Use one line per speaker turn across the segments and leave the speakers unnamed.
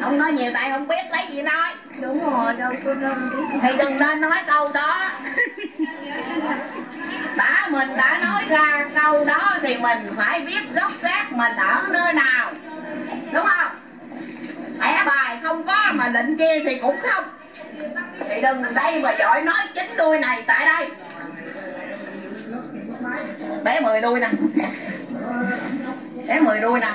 không nói nhiều tại không biết lấy gì nói.
Đúng rồi đâu tôi đâu biết.
Thì đừng nên nói câu đó. Đã mình đã nói ra câu đó thì mình phải biết gốc gác mình ở nơi nào. Đúng không? Thẻ bài không có mà lệnh kia thì cũng không. Thì đừng đây mà giỏi nói chính đuôi này tại đây. Bé mười đuôi nè. Bé mười đuôi nè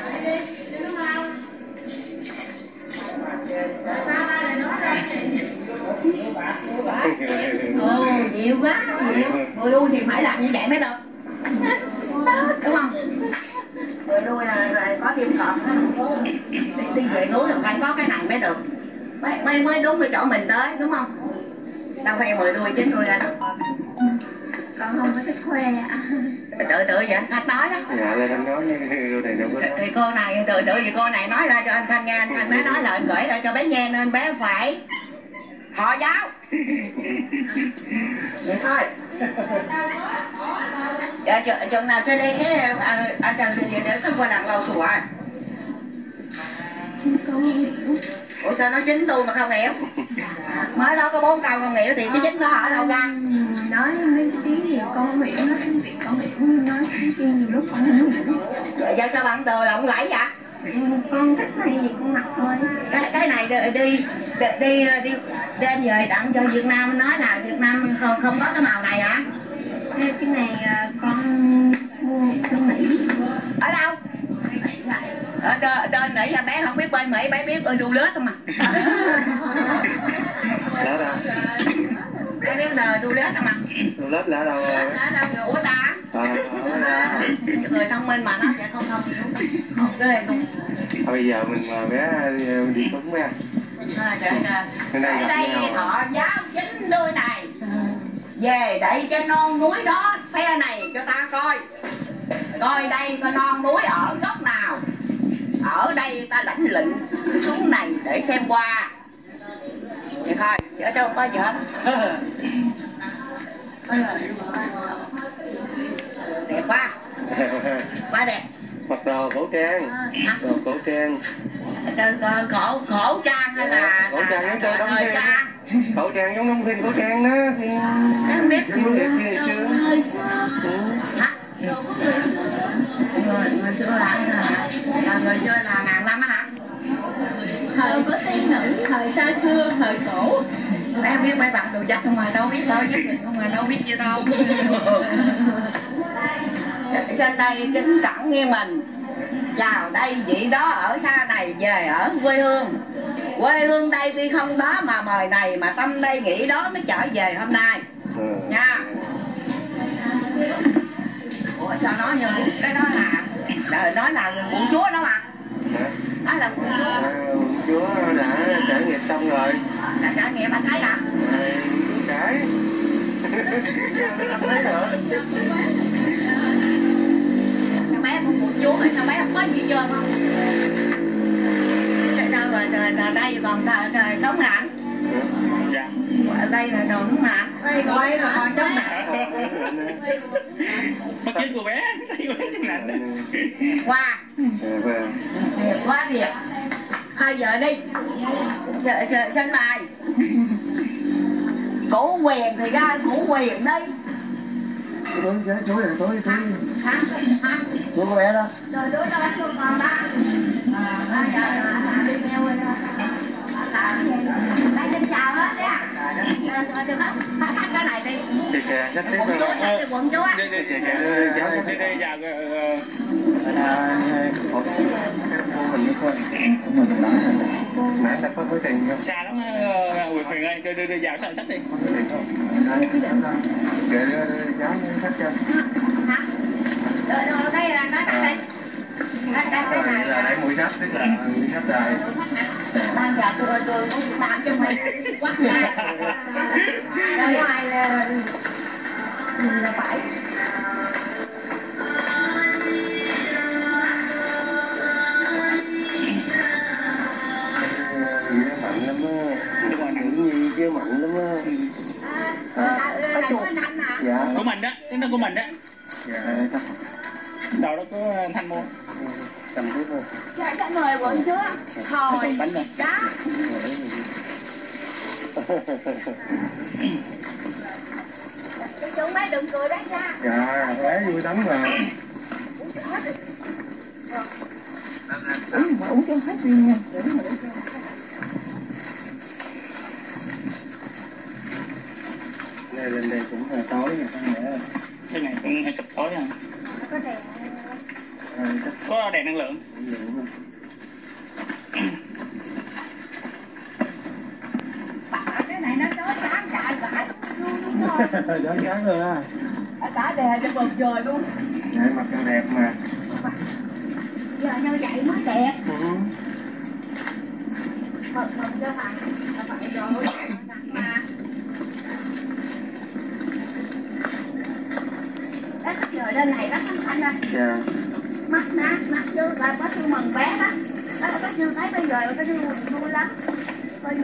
Ồ, nhiều quá, nhiều. Mười đuôi thì phải làm như vậy mới được. Đúng không? Mười đuôi là, là có thêm cọp. Đi, đi về núi là phải có cái này mới được. Mới, mới đúng cái chỗ mình tới, đúng không? Đâu phải mười đuôi, chín đuôi ra. được
con không có thích khoe ạ.
Tự tự vậy anh Thanh nói đó.
Dạ lên anh nói như này đâu có
thì cô này tự tự thì cô này nói ra cho anh Thanh nghe. Anh Thanh bé nói lời gửi ra cho bé nghe nên bé phải họ giáo. Vậy thôi. Dạ chừng, nào cho đây cái à, anh chàng thì để tôi qua làm lầu sủa
con không hiểu
ủa sao nó chính tôi mà không hiểu? Mới đó có bốn câu không hiểu thì cái chính nó ở đâu ra?
Ừm, nói mấy tiếng gì con không hiểu nói tiếng việt con hiểu nói tiếng kia nhiều lúc con không hiểu.
Vậy giờ sao bạn từ là ông gãy vậy?
Con thích này gì con mặc thôi.
Cái cái này đi đi đi đi, đi đem về tặng cho Việt Nam nói là Việt Nam không không có cái màu này hả?
Cái này à, con mua bên mỹ.
Ở đâu ở trên, trên giờ bé? Không biết bơi mỹ bé biết đu lết không mà
lá đâu?
Bé biết là đu lết không mà
Đồ lết lá đâu
ở đâu ủa ta?
À,
Ờ, người thông minh mà nó sẽ không thông không ghê luôn.
Thôi bây giờ mình mà bé đi cúng nha
à, trời ơi.
Bên đây
đây
nhau.
họ giáo chính đôi này. Về đẩy cái non núi đó phe này cho ta coi. Coi đây cái non núi ở góc ở đây ta lãnh lệnh xuống này để xem qua. Vậy thôi chứ đâu có gì hết. Đẹp quá. Quá đẹp.
Mặc đồ khẩu trang.
Hả?
đồ khẩu trang.
Khổ khổ trang hay là
khẩu trang giống tôi đóng thêm.
trang?
Khẩu trang giống đông thiên khẩu trang đó. Thì
em biết.
Giống đẹp như ngày xưa.
hả
người
người xưa là là, là người xưa là ngàn năm á hả?
Thời của tiên nữ thời xa xưa thời cổ.
Em biết mấy bạn đồ giặt không mà đâu biết đâu giúp mình không mà đâu biết gì đâu. Trên đây kính cẩn nghe mình. Chào đây vị đó ở xa này về ở quê hương. Quê hương đây tuy không đó mà mời này mà tâm đây nghĩ đó mới trở về hôm nay.
Ừ.
nha. Ủa sao nói như cái đó là đời nói là quận chúa đó mà.
Hả?
nói là quận chúa.
À, chúa đã trải nghiệm xong rồi.
Là trải nghiệm anh thấy hả?
À, trải
sao bé không quận chúa mà sao bé không có gì trơn không? Sao sao rồi đây còn tống hạnh
dạ
ở đây là đồ tống hạnh
Đây
là còn tống hạnh
bắt chước của bé thấy bé chân lạnh
qua
À, vâng.
đẹp quá đẹp thôi giờ đi sợ sợ xin bài cổ quyền thì ra cổ quyền đi
tối tối tối rồi tối tối tối có bé đó
rồi đứa đó cho con à đó giờ là đi theo rồi đó là đây chào hết nha Rồi, rồi, đừng có cái này đi
chị kìa sắp tiếp
quận chúa
rồi
sắp đi quận chúa
đây đi
kìa kìa cháu
đi đây chào ờ, xa lắm ờ, Quyền Huyền ơi đưa đưa đưa vào sao sách đi
kìa cháu sách cho
hả? Rồi rồi đây là nó đặt đây đây
là
là
lấy mũi sách tức là mũi sách rồi
ban giờ tôi tôi cũng bán cho mày quắt ra đây ngoài là là phải
mạnh lắm á Nữ nhi chứ mạnh lắm á
anh hả
Dạ.
Của mình đó cái đó của mình đó.
Dạ.
Đầu đó của Thanh mua
cầm tiếp thôi
Dạ, dạ mời quận chưa? Thôi,
bánh rồi
đó. Chú mấy đừng cười đấy nha.
dạ bé vui lắm mà
Uống mà uống cho hết đi nha.
đây lên đây cũng là tối nha
cái này cũng hơi sụp tối rồi
à, chắc
có đèn năng lượng
cái này nó nói sáng chạy vãi. Đúng rồi.
đó sáng rồi á
Cả đè cho bầu trời luôn.
Đấy, mặt càng đẹp mà
Giờ như vậy mới đẹp.
ừ.
Mừng mừng cho bạn. Phải rồi. Mà. Đất trời lên này đất thanh thanh à.
dạ
mắt nát mắt chứ là có sư mừng bé đó. Đó là có sư thấy bây giờ có sư vui lắm. Coi như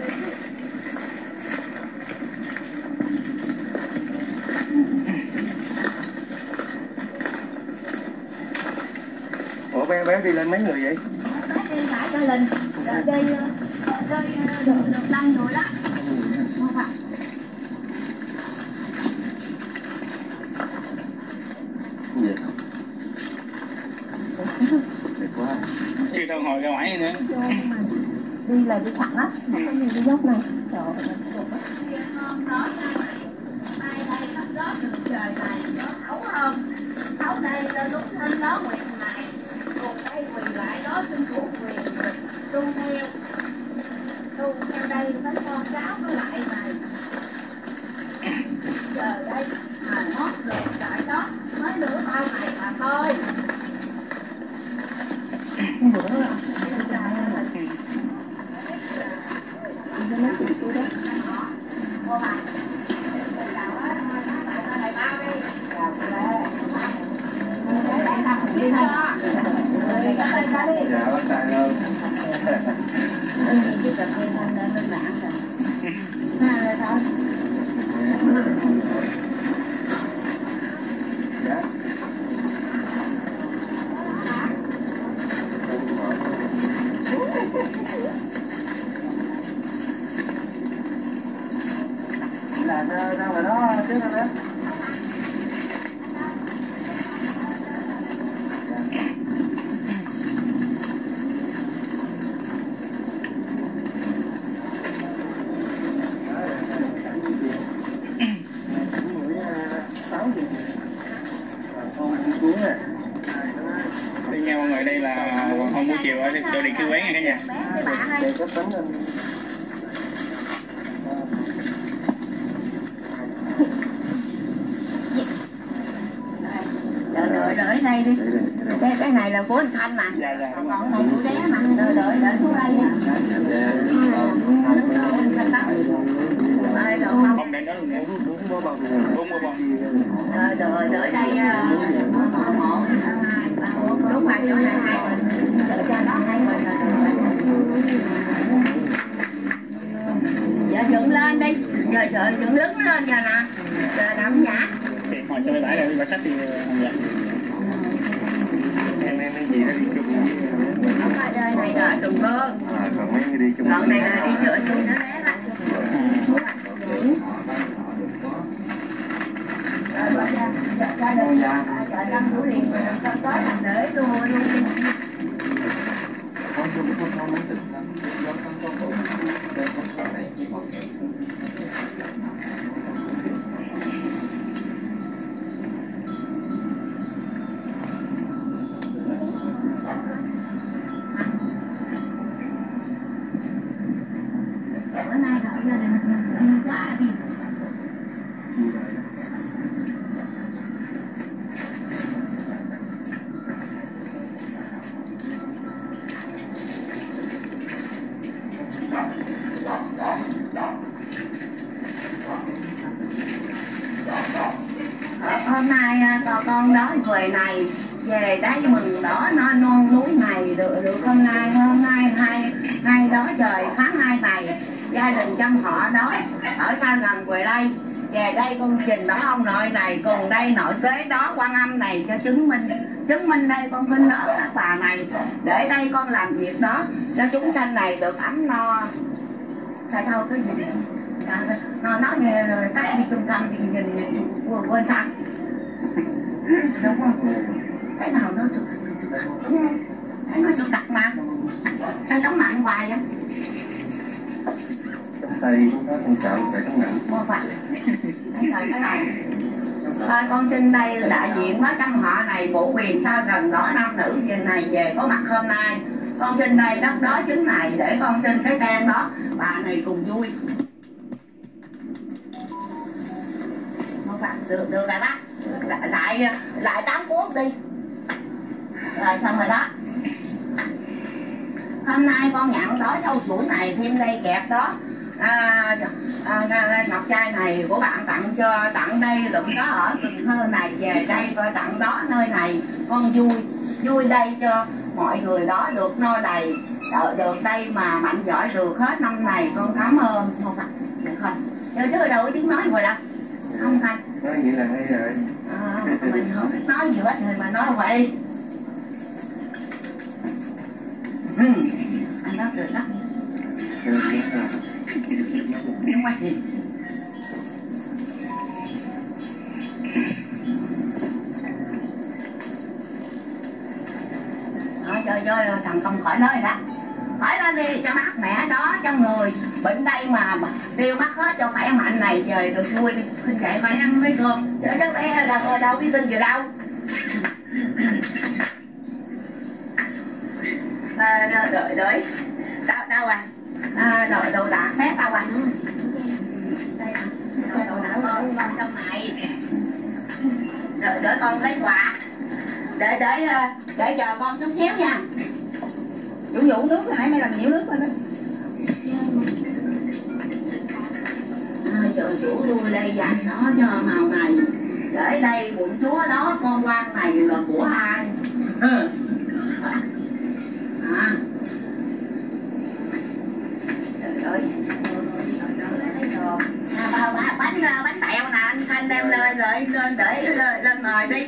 ủa bé bé đi lên mấy người vậy?
Bé đi phải cho rồi đi ờ, đi ờ, được được năm rồi đó không phải
gì đẹp quá
chưa đâu ngồi ra ngoài nữa
vô mà đi là đi thẳng á. Không có gì đi dốc này. Trời ơi hôm đây sắp là đúng thân đó nguyện lại Cùng đây quỳ lại đó xin chủ quyền tu theo tu theo đây với con cháu lên
giờ nè.
Giờ nằm nhã.
thì hồi cho bãi rồi bà sách thì dạ
em em mấy gì đó đi chung với
Không đây này là trùng bơ.
à, còn mấy người đi chung
Còn này là đi chợ chung nó bé lắm. Rồi bây giờ gia đình chợ năm tuổi liền rồi có có là để đua luôn.
con chung con không muốn tự thân do con con con đây con con này chỉ một
Bữa nay đợi gia đình đi quả đi.
như vậy
Hôm con đó về này, về đấy mừng đó, nó non núi này, được được hôm nay hôm nay hai hai đó trời tháng hai này gia đình trong họ đó ở xa gần về đây về đây công trình đó ông nội này cùng đây nội kế đó quan âm này cho chứng minh chứng minh đây con kinh đó, các bà này. Để đây con làm việc đó, cho chúng sanh này được ấm no. Sao sao cái gì? Nó nói nghe rồi các đi trung tâm thì nhìn nhìn, quên quên sao? Đúng không cái nào nó sự đúng không cái nó sự cặt mà. Sao chống nặng hoài vậy
tay nó không sợ phải chống nặng.
Mua phạt thấy trời cái này. Thôi con xin đây đại diện với trăm họ này bộ quyền sao gần đó nam nữ về này về có mặt hôm nay. Con xin đây đất đó trứng này để con xin cái tem đó. Bà này cùng vui. Mua phạt được được rồi bác lại lại, lại tám cuốc đi. Rồi xong rồi đó. Hôm nay con nhận đó sau buổi này thêm đây kẹp đó. À, à, à, ngọc trai này của bạn tặng cho tặng đây đụng đó ở Cần Thơ này về đây coi tặng đó nơi này. Con vui vui đây cho mọi người đó được no đầy. Đợi được đây mà mạnh giỏi được hết năm này con cảm ơn. Không phải được không? Chứ đâu có tiếng nói rồi đâu. Không phải.
Nói vậy là hay rồi
à, mình không biết nói gì hết rồi mà nói vậy. Ừ. anh nói được
được rồi.
Đúng rồi Đó, chơi chơi thằng công khỏi nói đó khỏi ra đi cho mắt mẹ đó cho người. Bệnh đây mà tiêu mắt hết cho khỏe mạnh này trời được vui đi. Chạy phải ăn mấy cơm chứ cháu bé là ở đâu biết tin gì đâu. À, đợi đợi đợi. Đâu đâu à, à đợi đồ đạc phép tao à. Đây à đồ đạc con con trong này đợi đợi con lấy quà. Để để ờ, để chờ con chút xíu nha vũ vũ nước hồi nãy mày làm nhiều nước rồi đó. À, chờ chủ đuôi đây dành nó cho màu này. Để đây bụng chúa đó con quan này là của ai? À. À, bao ba bánh bánh tẹo nè anh đem lên rồi lên để lên, lên mời đi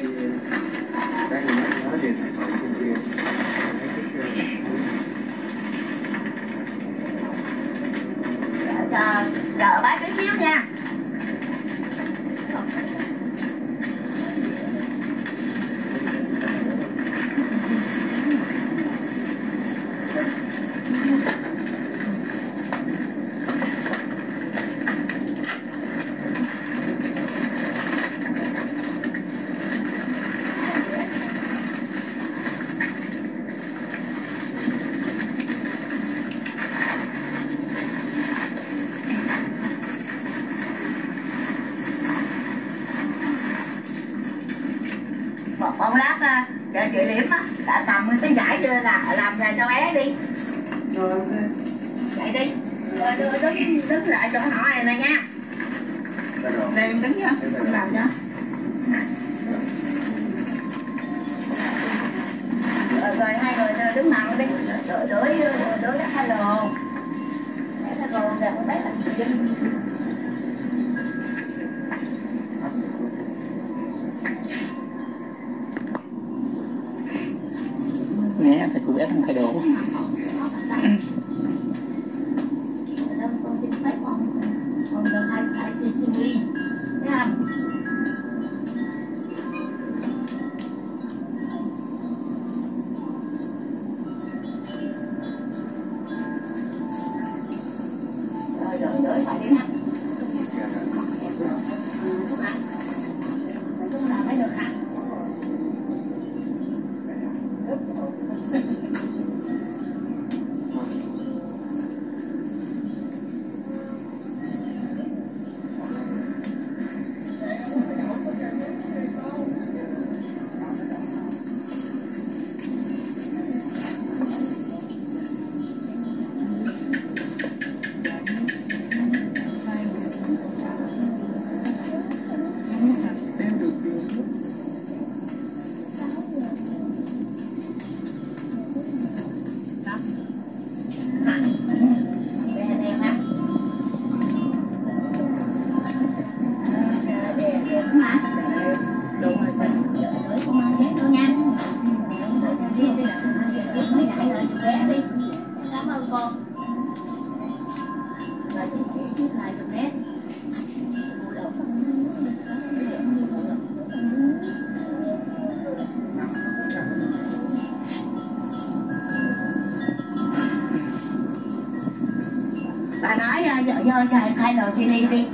bà nói à, giờ giờ chạy khai đầu xin đi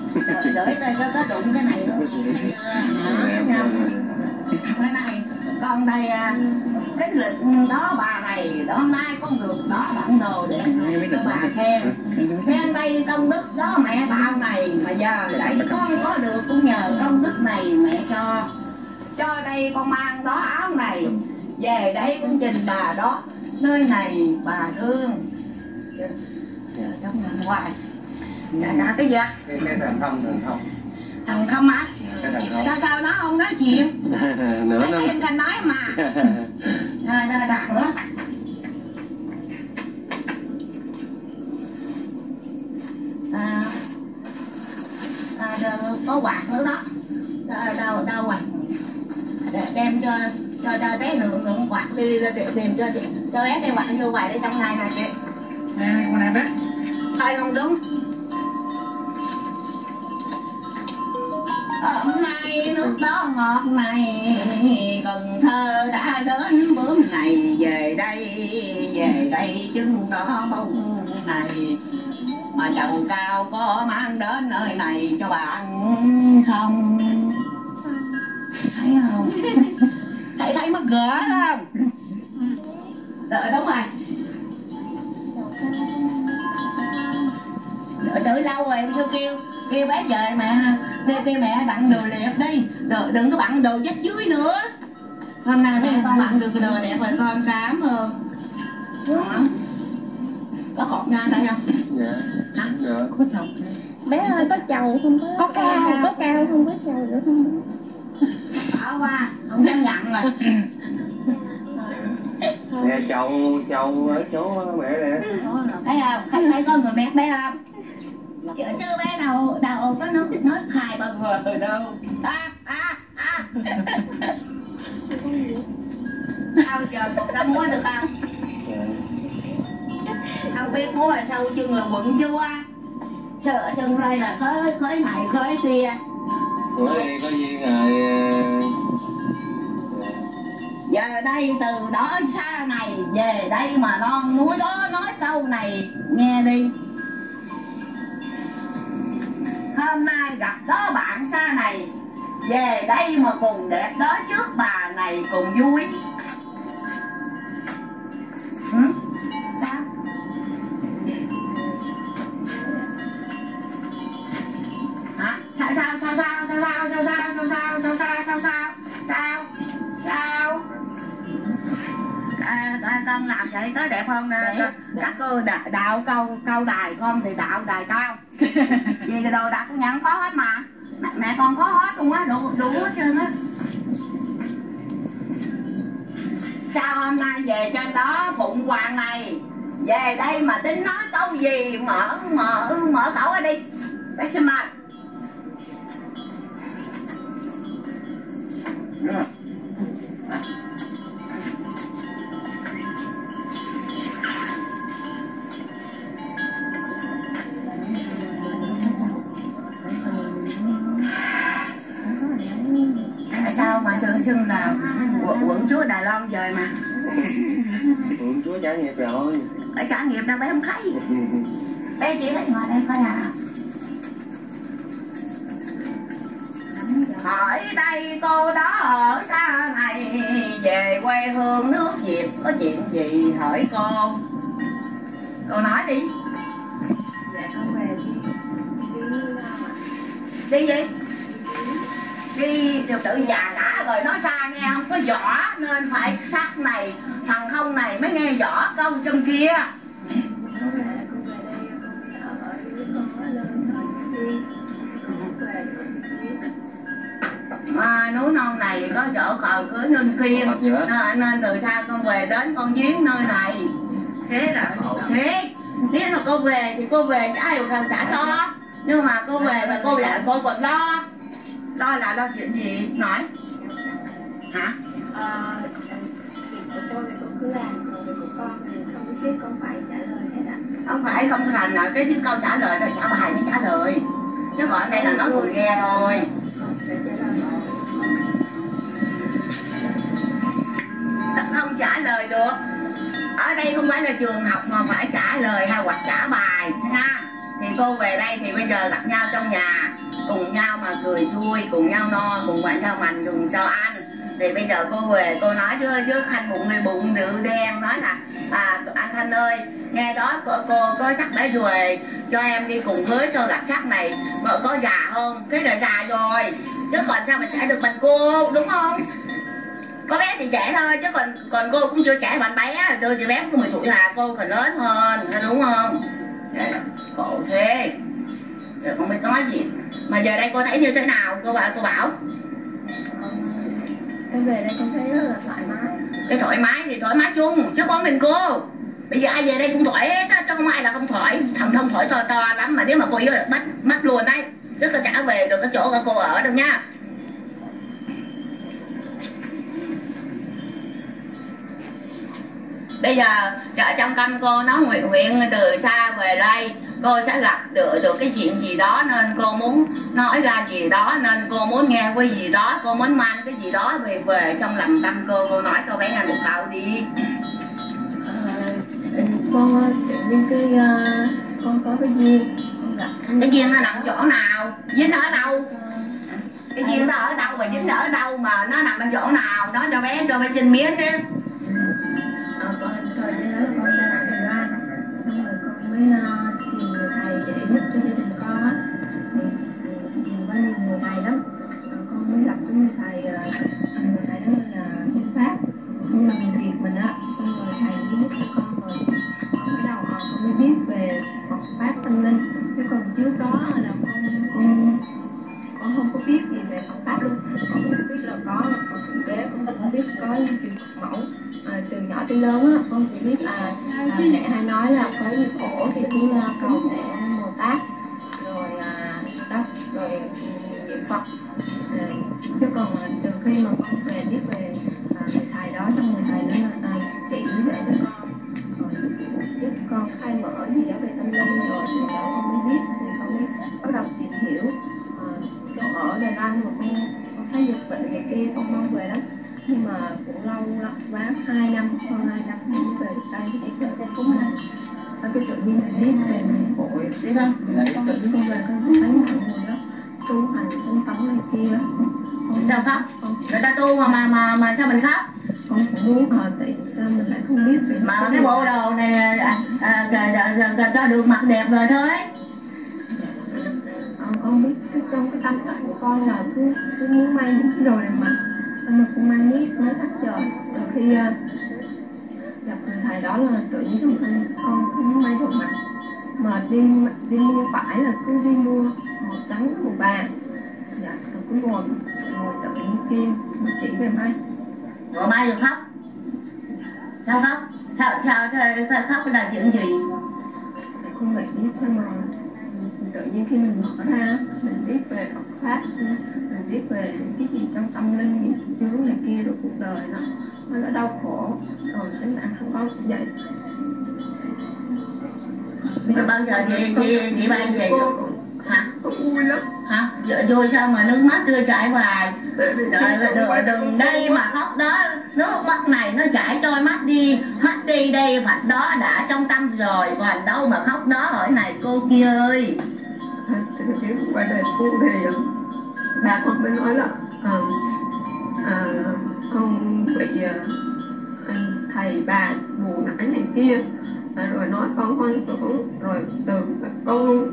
đợi coi có có đụng cái này Đó, cái này con đây à, cái lịch đó bà này đó hôm nay con được đó bản đồ để bà khen. Khen đây công đức đó mẹ tạo này mà giờ đấy con có được cũng nhờ công đức này mẹ cho. Cho đây con mang đó áo này về đây cũng trình bà đó nơi này bà thương chờ tóc ngàn hoài. Dạ dạ cái gì ạ?
Cái cái thần thông thần thông.
Thằng không á
cái thần thông.
Sao sao nó không nói chuyện?
Nữa nó
em canh nói mà. Rồi rồi đặt nữa. À, à, có quạt nữa đó. Đâu đâu, đâu quạt. Để đem cho cho cho té lượng lượng quạt đi ra tìm, tìm cho chị cho bé cái quạt vô quạt để trong này nè chị
nè con này bé
thôi không đúng. Hôm nay nước đó ngọt này, cần thơ đã đến bướm này về đây. Về đây chứng đó bông này, mà trầu cao có mang đến nơi này cho bạn không? Thấy không? Thấy thấy mắc gỡ không đợi đúng rồi từ lâu rồi em chưa kêu. Kêu bé về mẹ kêu, kêu mẹ tặng đồ đẹp đi. Đừng, đừng có bận đồ dắt dưới nữa. Hôm nay mẹ con bận được đồ đẹp rồi con cảm ơn. Có cột ngang đây không?
Dạ
hả?
dạ.
Có chồng
bé ơi có chầu không có
Có cao.
có cao không có chầu được không
bỏ qua. Không dám nhận rồi.
Nè chầu chầu ở chỗ mẹ nè.
Thấy không? Thấy thấy có người bé bé không chứ, chứ bé đâu đâu có nói nói khai bao giờ đâu. À à à. Sao giờ cục đã múa được không
dạ
không biết múa là sao chân là quận chưa sợ chân đây là khói khói này khói kia.
Bữa nay có duyên rồi ờ,
giờ đây từ đó xa này về đây mà non núi đó nói câu này nghe đi hôm nay gặp đó bạn xa này. Về đây mà cùng đẹp đó trước bà này cùng vui. À, con làm vậy có đẹp không nè. Các cô đạo, câu câu đài con thì đạo đài cao. Vì cái đồ đạc con nhận có hết mà. Mẹ, mẹ con có hết luôn á đủ đủ hết trơn á. Sao hôm nay về trên đó phụng hoàng này? Về đây mà tính nói câu gì? Mở mở mở khẩu ra đi. Để xem mời tại
trả nghiệp rồi
ở trả nghiệp đâu bé không thấy. Bé chỉ thấy ngoài đây coi à hỏi đây cô đó ở xa này về quê hương nước Việt có chuyện gì hỏi cô? Cô nói đi.
Dạ con về đi.
Đi
đi
gì? Đi tự tự già đã rồi nói xa nghe không có võ nên phải sát này thằng không này mới nghe võ câu trong kia. À, núi non này có chỗ cờ cưới nên
vậy?
nên, nên từ xa con về đến con giếng nơi này. Thế là khổ thế nếu mà cô về thì cô về ai không trả cho. Nhưng mà cô về mà cô lại cô còn lo. Lo là lo chuyện gì? Nói. Hả
Ờ, việc con thì không biết con phải trả lời hết ạ
không phải không thành là cái câu trả lời là trả bài mới trả lời. Chứ còn đây là nói người nghe thôi.
Con sẽ trả lời
không trả lời được. Ở đây không phải là trường học mà phải trả lời hay hoặc trả bài, ha? Thì cô về đây thì bây giờ gặp nhau trong nhà, cùng nhau mà cười vui cùng nhau no, cùng bạn nhau mạnh cùng nhau ăn thì bây giờ cô về cô nói với, với khanh bụng người bụng nữ đen nói là à anh thanh ơi nghe đó cô, cô có sắc bé ruồi cho em đi cùng với cho gặp sắc này vợ có già không? Thế là già rồi chứ còn sao mình sẽ được mình cô đúng không? Có bé thì trẻ thôi chứ còn còn cô cũng chưa trẻ bạn bé tôi chỉ bé cũng 10 tuổi là cô còn lớn hơn đúng không? Khổ thế. Giờ không biết nói gì? Mà giờ đây cô thấy như thế nào? Cô bảo cô bảo
tôi về đây con thấy rất là thoải mái.
Cái thoải mái thì thoải mái chung, chứ có mình cô. Bây giờ ai về đây cũng thoải hết chứ không ai là không thoải. Thằng không thoải to to lắm mà nếu mà cô yêu bắt bắt mất luôn đấy. Chứ cô trả về được cái chỗ của cô ở đâu nha. Bây giờ chợ trong tâm cô nó nguyện nguyện từ xa về đây cô sẽ gặp được được cái chuyện gì đó nên cô muốn nói ra gì đó nên cô muốn nghe cái gì đó cô muốn mang cái gì đó về về trong lòng tâm cô. Cô nói cho bé nghe một câu đi.
Ờ, con tự nhiên cái ờ, con có cái duyên con gặp
cái duyên nó nằm chỗ nào? Dính ở đâu?
Ờ,
cái duyên nó ở đâu và dính ở đâu mà nó nằm ở chỗ nào? Nói cho bé cho bé xin miếng chứ
ờ, con đó con ra ở Đài Loan xong rồi con mới ờ, ừ, nhiều người thầy lắm. Ờ, con mới gặp cái người thầy ờ, anh người thầy đó là hiến pháp. Nhưng mà người Việt mình á xong rồi thầy mới giúp cho con rồi. Bắt cái đầu con mới biết về Phật pháp tâm linh. Chứ còn trước đó là con con con không có biết gì về Phật pháp luôn. Con không biết là có phật từ bé con cũng không biết có những chuyện Phật mẫu. À, từ nhỏ tới lớn á con chỉ biết là, là mẹ hay nói là có gì khổ thì cứ cầu mẹ Bồ Tát rồi niệm Phật à, chứ còn từ khi mà con về biết về à, người thầy đó xong người thầy nó à, chỉ về cho con rồi giúp con khai mở gì đó về tâm linh rồi từ đó con mới biết thì con mới bắt đầu tìm hiểu à, chỗ ở Đài Loan mà con con thấy dịch bệnh này kia con mong về lắm. Nhưng mà cũng lâu lắm quá hai năm hơn hai năm mới về được đây thì để con cúng lắm và cái tự nhiên mình biết về mình cội
đi không
con tự nhiên con về con thấy tu hành tinh tấn này kia. Con
sao khóc?
Con
người ta tu mà mà mà, mà sao mình khóc?
Con cũng muốn ờ tại sao mình lại không biết về
mà cái bộ đồ này à, à, à, à, à, à, cho được mặc đẹp rồi thôi.
Ờ, con biết cái trong cái tâm trạng của con là cứ cứ muốn mang những cái đồ này mặc xong rồi con mang miết mới hết trời rồi khi ờ, gặp người thầy đó là tự nhiên trong con cứ muốn mang đồ mặc mà đi đi mua vải là cứ đi mua màu trắng màu vàng dạ rồi cứ ngồi ngồi tự nhiên kia mà chỉ về may.
Rồi mai được khóc sao khóc sao sao sao- sao khóc là chuyện gì
Thì con nghĩ xong rồi tự nhiên khi mình mở ra mình biết về Phật pháp mình biết về cái gì trong tâm linh những chướng này kia rồi cuộc đời nó nó đau khổ. Rồi chính là không có vậy
Rồi bao giờ chị chị chị bay về hả?
Vui lắm
hả? Rồi vui sao mà nước mắt đưa chảy hoài?
Tại vì
đừng đây mà khóc đó. Nước mắt này nó chảy trôi mắt đi. Mắt đi đây phật đó đã trong tâm rồi. Còn đâu mà khóc đó hỏi này cô kia ơi.
Qua đây cô thì bà con mới nói là à à con bị à, thầy bà buồn nãy này kia rồi nói con con con. Rồi từ con luôn.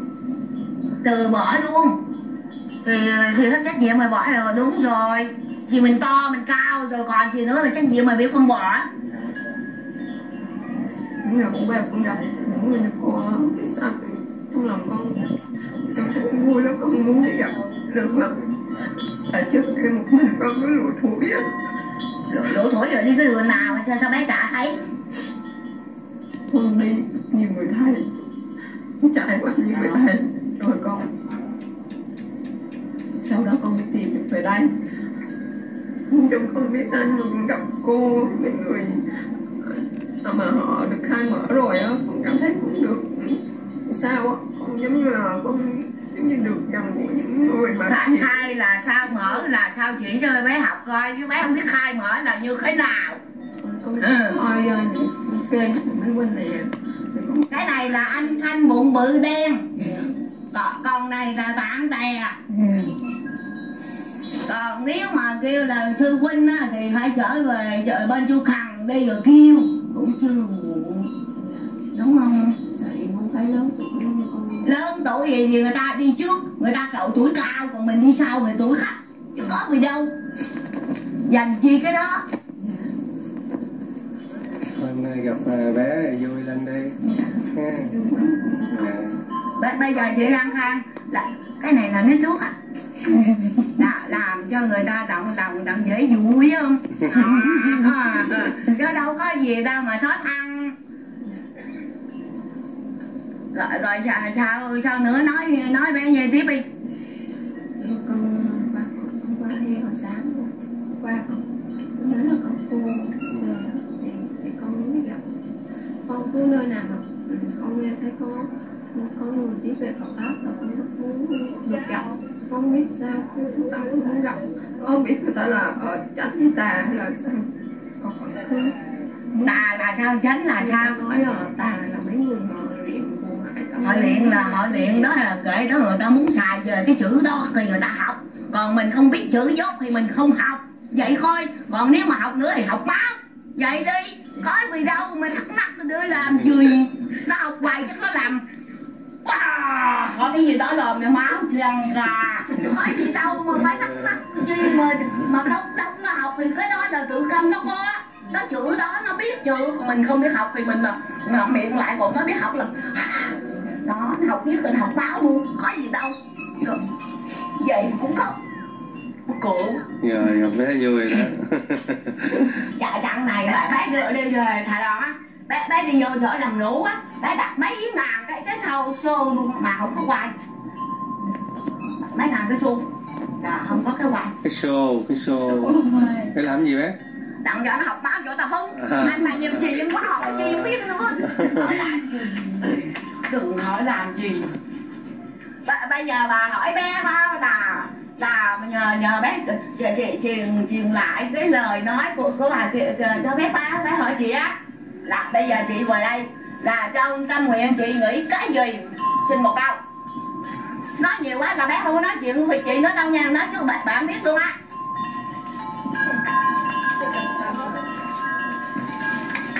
Từ bỏ luôn. Thì thì hết trách nhiệm mà bỏ rồi. Đúng rồi. Thì mình to mình cao rồi còn gì nữa mà trách nhiệm mà biết không bỏ.
Lúc nào cũng về cũng gặp những người cô sao trong lòng con. Con thấy cũng vui lắm con muốn đi gặp được lắm. Tại trước kia một mình con cứ lủi thủi
lỗ thổi rồi đi cái đường nào mà sao sao bé chả thấy
con đi nhiều người thầy trải qua nhiều người thầy rồi con sau đó con mới tìm được về đây trong con biết anh con gặp cô mấy người ờ, mà họ được khai mở rồi á con cảm thấy cũng được sao á con giống như là con giống như được gần gũi những người mà
khai, khai là sao mở là sao chỉ cho bé học coi chứ bé không biết khai mở là như thế nào
con
Ừ.
coi của mấy huynh. Thì con
cái này là anh thanh bụng bự đen. Còn, này là tạng tè còn nếu mà kêu là sư huynh á, thì phải trở về chợ bên chu khằng đi rồi kêu. Cũng chưa muộn. Đúng không?
Tại con phải lớn tuổi
lớn tuổi gì thì người ta đi trước người ta cậu tuổi cao còn mình đi sau người tuổi khách chứ có gì đâu. Dành chi cái đó
hôm gặp à, bé vui lên đi. Ha Dạ.
Bây, bây giờ chị Lan Khang là cái này là nước thuốc à là làm cho người ta động lòng động dễ vui không? À, chứ đâu có gì đâu mà khó khăn rồi rồi sao sao, sao nữa? Nói nói bé nghe tiếp đi
con cứ nơi nào mà ừ, con nghe thấy có có người biết về Phật pháp là con rất muốn được gặp con biết sao cứ chúng ta cũng muốn gặp con biết người ta là ở tránh hay tà hay là sao. Con vẫn cứ
tà là sao? Chánh là sao
sao? nói là tà là mấy người họ luyện
họ luyện là họ luyện đó là kể đó người ta muốn xài về cái chữ đó thì người ta học. Còn mình không biết chữ dốt thì mình không học. Vậy thôi còn nếu mà học nữa thì học báo vậy đi có gì đâu mà thắc mắc đưa làm gì? Nó học hoài chắc nó làm. Wow, có cái gì đó là mẹ máu tràn gà? Có gì đâu mà phải thắc mắc chi mà mà không đâu nó học thì cái đó là tự câm nó có nó chữ đó nó biết chữ. Còn mình không biết học thì mình mà, mà miệng lại còn nó biết học là đó nó học biết thì học báo luôn có gì đâu. Vậy cũng có cổ
rồi gặp bé vui đó.
Chợ chặng này bé bé đi đi về thà đó bé bé đi vô chỗ làm lũ á bé đặt mấy ngàn cái cái thau xô luôn mà không có quay. Mấy ngàn cái xô là không có cái quay.
Cái show cái show cái làm gì bé?
Đặng giờ nó học báo chỗ tao hứng
À.
anh mà nhiều chuyện quá hỏi chi không biết nữa. Đừng hỏi làm gì. B- bây giờ bà hỏi bé đó là là nhờ nhờ bé chị truyền truyền lại cái lời nói của của bà chị, cho bé ba bé hỏi chị á. Là bây giờ chị vào đây là trong tâm nguyện chị nghĩ cái gì? Xin một câu. Nói nhiều quá là bé không có nói chuyện với chị nói đâu nha nói chứ bạn bạn biết luôn á.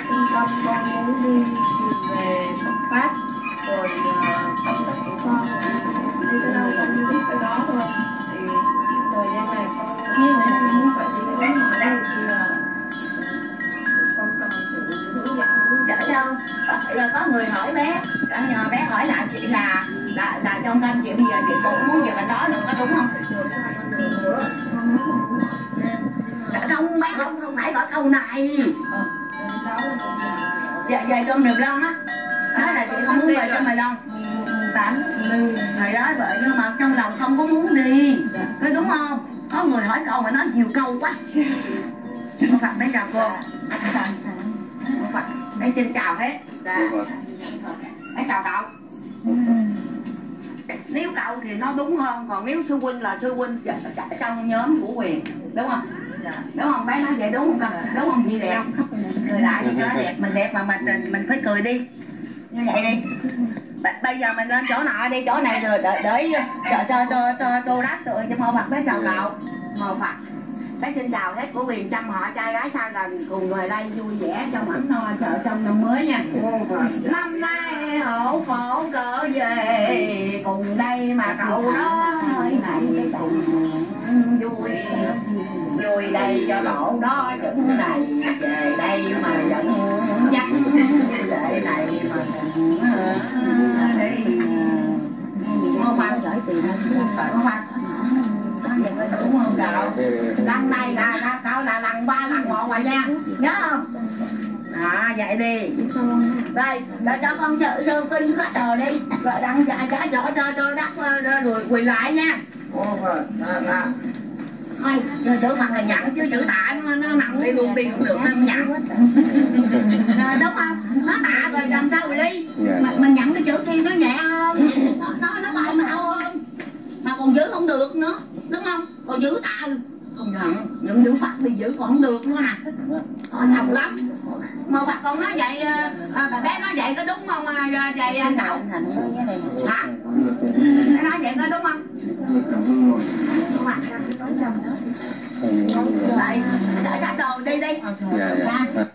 Tâm con muốn đi về Phật pháp rồi ờ, tâm thức của con. Đi tới đâu? Con muốn phải đi đến mọi nơi thì là con cần sự hướng dẫn
đâu giờ có người hỏi bé nhờ bé hỏi lại chị là là là trong tâm chị bây giờ chị cũng muốn về bên đó được có đúng không? Không bé không không phải có câu này. Dạ về trong Miền Long á. Đó là chị không muốn về trong Miền Long ngày đó vậy nhưng mà trong lòng không có muốn đi. Có đúng không có người hỏi câu mà nói nhiều câu quá. Con phật bé chào cô. Con phật bé xin chào hết.
Dạ.
Bé chào cậu. Nếu cậu thì nó đúng hơn còn nếu sư huynh là sư huynh dạ, trong nhóm của quyền. Đúng không?
Dạ.
Đúng không? Bé nói vậy đúng không đúng không? Chị đẹp. Người đại thì cho nó đẹp mình đẹp mà mình mình phải cười đi. Như vậy đi bây giờ mình lên chỗ nọ đi chỗ này rồi để để cho cho cho cho tô đắc tự cho mô phật bé chào cậu mô phật bé xin chào hết của quyền trăm họ trai gái xa gần cùng người đây vui vẻ trong ấm no chợ trong năm mới nha năm nay hổ phổ cỡ về cùng đây mà cậu đó nơi này cùng vui vui đây cho cậu đó chứng này về đây mà dẫn dắt để này mà để ờ, đi ngon khoan gửi tiền ngon khoan đúng không cậu lần này là là cậu là lần ba lần một rồi nha nhớ không đó vậy đi đây để cho con chữ sư kinh khách rồi đi rồi đăng trả trả cho cho cho đắc rồi quỳ lại nha thôi chữ thành là nhận chứ chữ tạ nó, nó nằm đi luôn đi cũng được nên nhận à, ờ, đúng không? Nó tạ rồi làm sao rồi đi?
Dạ.
Mà, mình nhận cái chữ kia nó nhẹ hơn. Nó nó, nó bài mạo hơn. Mà còn giữ không được nữa đúng không? Còn giữ tạ không nhận những chữ phạt thì giữ còn không được nữa à con học lắm. Mà phạt con nói vậy à, bà bé nói vậy có đúng không? À, vậy anh đậu hả? Dạ, dạ. Nói vậy có đúng không? Lại để ra đồ đi đi
dạ dạ